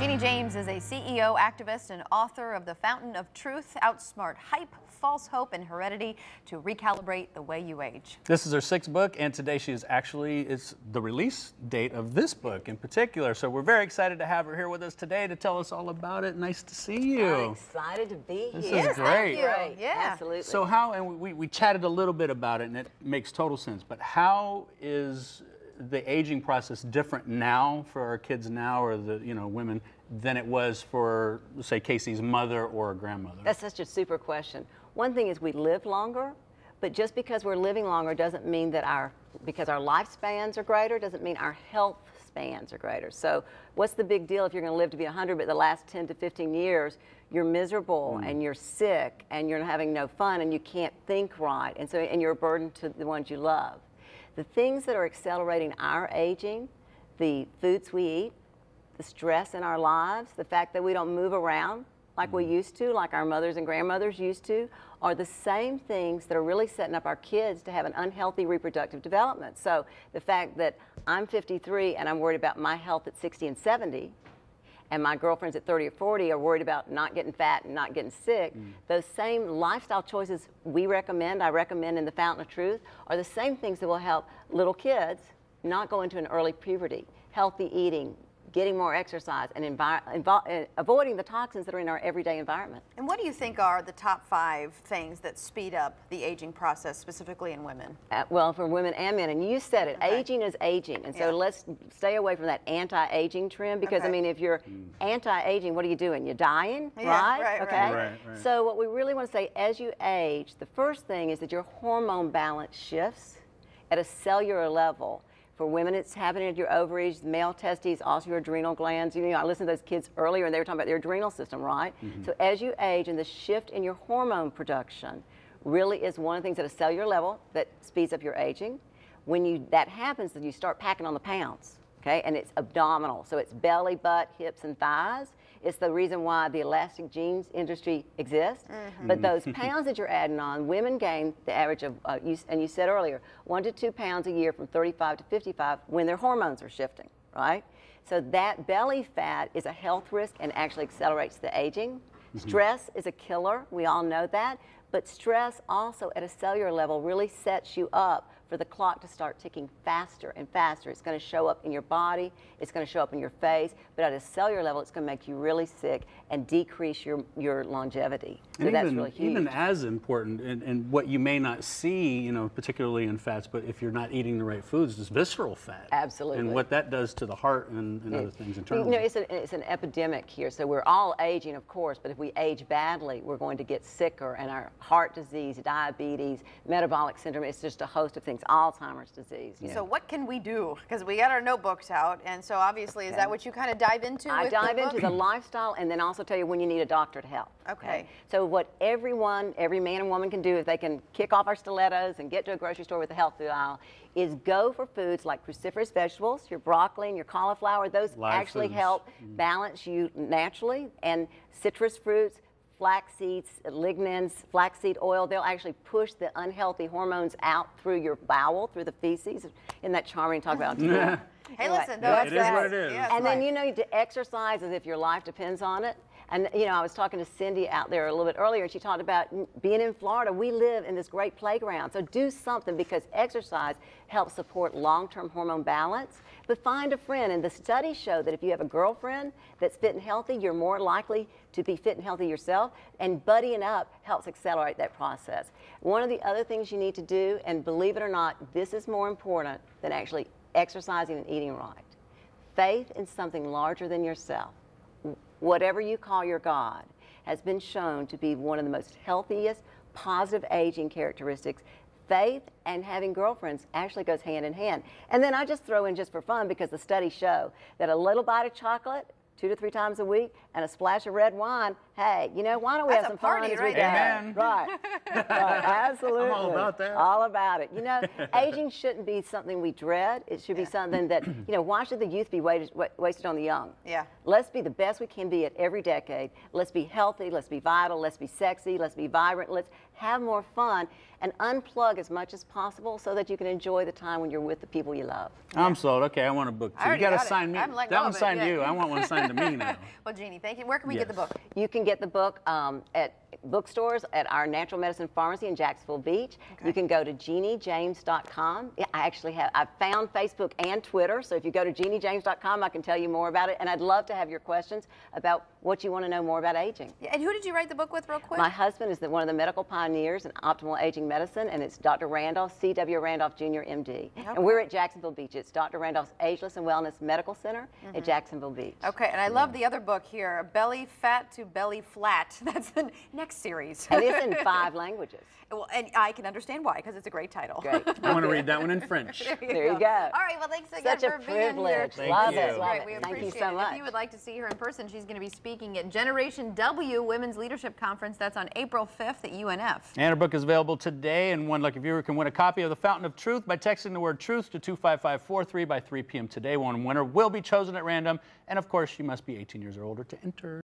Genie James is a CEO, activist, and author of The Fountain of Truth Outsmart Hype, False Hope, and Heredity to Recalibrate the Way You Age. This is her sixth book, and today she is actually it's the release date of this book in particular. So we're very excited to have her here with us today to tell us all about it. Nice to see you. I'm excited to be here. This here. is Yes, great. thank you. Great. Yeah. Absolutely. So how and we, we chatted a little bit about it, and it makes total sense. But how is the aging process different now for our kids now, or the you know women, than it was for say Casey's mother or a grandmother? That's such a super question. One thing is we live longer, but just because we're living longer doesn't mean that our because our lifespans are greater doesn't mean our health spans are greater. So what's the big deal if you're going to live to be 100 but the last 10 to 15 years you're miserable mm. and you're sick and you're having no fun and you can't think right and so and you're a burden to the ones you love. The things that are accelerating our aging, the foods we eat, the stress in our lives, the fact that we don't move around like we mm-hmm. used to, like our mothers and grandmothers used to, are the same things that are really setting up our kids to have an unhealthy reproductive development. So the fact that I'm 53 and I'm worried about my health at 60 and 70, and my girlfriends at 30 or 40 are worried about not getting fat and not getting sick, mm. those same lifestyle choices we recommend, I recommend in the Fountain of Truth, are the same things that will help little kids not go into an early puberty, healthy eating, getting more exercise, and envi- invo- uh, avoiding the toxins that are in our everyday environment. And what do you think are the top five things that speed up the aging process, specifically in women? Uh, well, for women and men, and you said it, Okay. aging is aging, and so Yeah. let's stay away from that anti-aging trend because I mean, if you're anti-aging, what are you doing? You're dying, Yeah, right? right, right. okay. Right, right. So what we really want to say, as you age, the first thing is that your hormone balance shifts at a cellular level. For women, it's happening at your ovaries, male testes, also your adrenal glands. You know, I listened to those kids earlier, and they were talking about their adrenal system, right? Mm-hmm. So as you age, and the shift in your hormone production really is one of the things at a cellular level that speeds up your aging. When you that happens, then you start packing on the pounds, okay? And it's abdominal, so it's belly, butt, hips, and thighs. It's the reason why the elastic jeans industry exists. But those pounds that you're adding on, women gain the average of, uh, you, and you said earlier, one to two pounds a year from 35 to 55 when their hormones are shifting, right? So that belly fat is a health risk and actually accelerates the aging. Stress is a killer, we all know that. But stress also at a cellular level really sets you up for the clock to start ticking faster and faster. It's going to show up in your body, it's going to show up in your face, but at a cellular level, it's going to make you really sick and decrease your, your longevity. So And that's even, really huge. even as important, and, and what you may not see, you know, particularly in fats, but if you're not eating the right foods, is visceral fat. Absolutely. And what that does to the heart and, and other things You know, it's, a, it's an epidemic here. So we're all aging, of course, but if we age badly, we're going to get sicker. And our heart disease, diabetes, metabolic syndrome, it's just a host of things, Alzheimer's disease. You know. So what can we do? Because we got our notebooks out, and so obviously, is that what you kind of dive into? I with dive the into the lifestyle and then also tell you when you need a doctor to help. Okay. So what everyone, every man and woman can do if they can kick off our stilettos and get to a grocery store with a health food aisle is go for foods like cruciferous vegetables, your broccoli and your cauliflower. Those Live actually foods. help mm. balance you naturally. And citrus fruits, flax seeds, lignans, flaxseed oil, they'll actually push the unhealthy hormones out through your bowel, through the feces. Isn't that charming to talk about on Hey, Anyway, listen, no, Yeah, it's what it is. Yeah, it's and then you know to exercise as if your life depends on it. And you know, I was talking to Cindy out there a little bit earlier, and she talked about being in Florida. We live in this great playground, so do something because exercise helps support long-term hormone balance. But find a friend, and the studies show that if you have a girlfriend that's fit and healthy, you're more likely to be fit and healthy yourself. And buddying up helps accelerate that process. One of the other things you need to do, and believe it or not, this is more important than actually exercising and eating right faith in something larger than yourself, whatever you call your God, has been shown to be one of the most healthiest, positive aging characteristics. Faith and having girlfriends actually goes hand in hand. And then I just throw in just for fun because the studies show that a little bite of chocolate two to three times a week and a splash of red wine hey, you know, why don't we That's have a some fun party as we right go? Amen. Right. right. Absolutely. all about that. All about it. You know, aging shouldn't be something we dread. It should be something that, you know, why should the youth be wasted, wa- wasted on the young? Yeah. Let's be the best we can be at every decade. Let's be healthy. Let's be vital. Let's be sexy. Let's be vibrant. Let's have more fun and unplug as much as possible so that you can enjoy the time when you're with the people you love. I'm sold. Okay, I want a book too. You got to got sign me. That one's signed yeah. to you. I want one signed to me now. well, Genie, thank you. Where can we get the book? You can get the book um, at bookstores at our natural medicine pharmacy in Jacksonville Beach. You can go to geniejames.com. Yeah, I actually have I found Facebook and Twitter, so if you go to geniejames.com, I can tell you more about it. And I'd love to have your questions about what you want to know more about aging. And who did you write the book with, real quick? My husband is the, one of the medical pioneers in optimal aging medicine, and it's Dr. Randolph, C.W. Randolph Jr., MD. And we're at Jacksonville Beach. It's Dr. Randolph's Ageless and Wellness Medical Center at mm-hmm. Jacksonville Beach. Okay, and I love the other book here, Belly Fat to Belly Flat. That's the next series. And it's in five languages. well, and I can understand why, because it's a great title. Great. I want to read that one in French. There you go. All right, well, thanks again Such a for being here. privilege. Love you. it. Love Great, it. we Thank you appreciate so it. much. If you would like to see her in person, she's going to be speaking at Generation W Women's Leadership Conference. That's on April 5th at UNF. And her book is available today, and one lucky viewer can win a copy of The Fountain of Truth by texting the word truth to 25543 by 3 p.m. today. One winner will be chosen at random, and of course, you must be 18 years or older to enter.